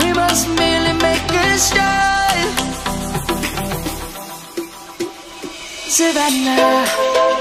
We must merely make a start. Savannah,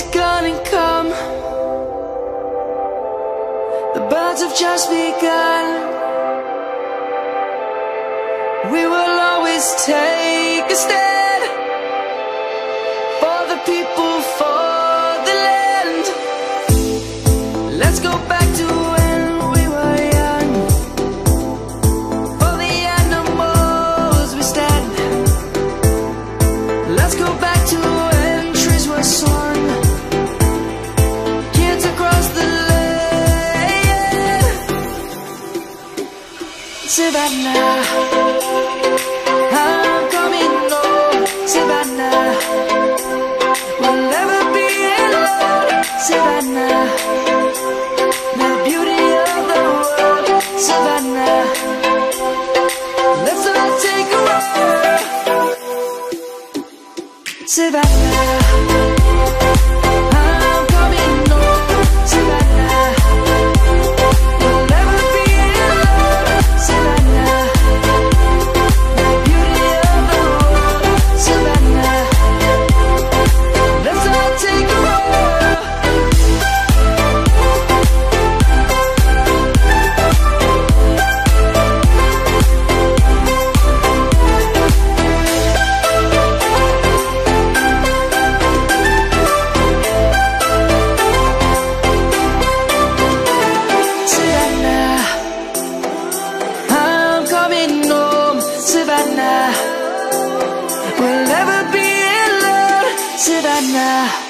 Lion's gonna come. The birds have just begun. We will always take a stand survivor now